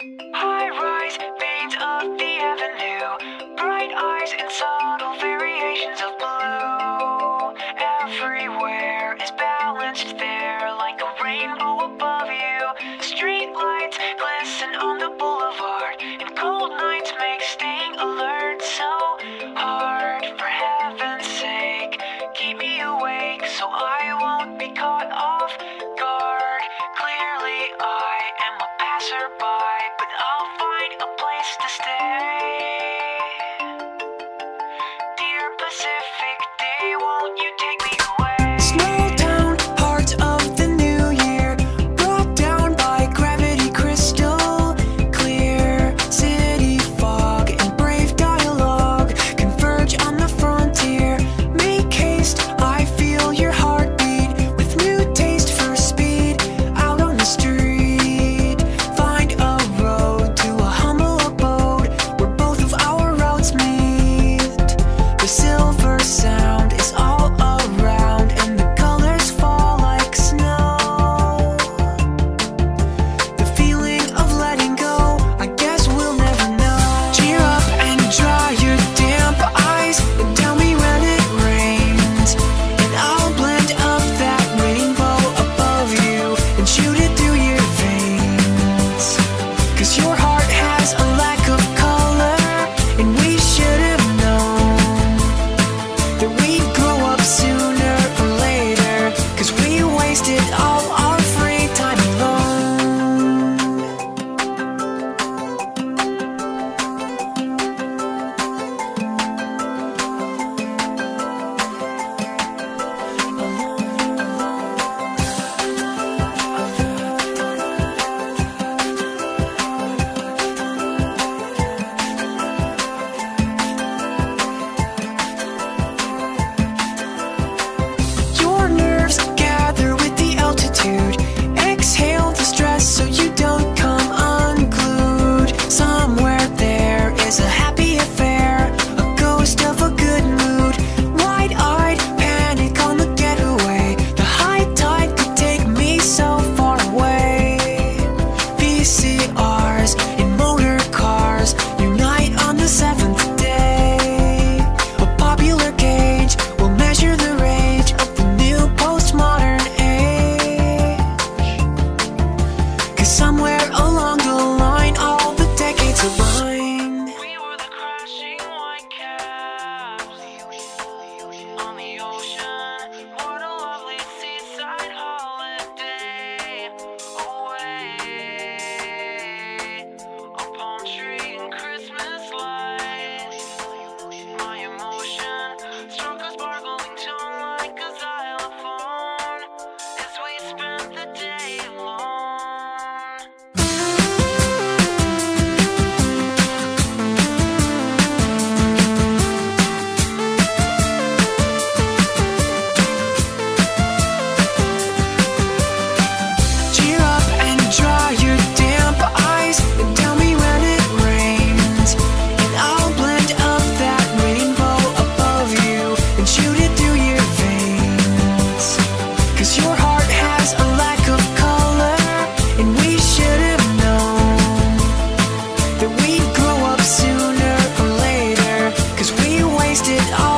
High rise, veins of the avenue, bright eyes and subtle variations of blue. Everywhere is balanced there. somewhere wasted all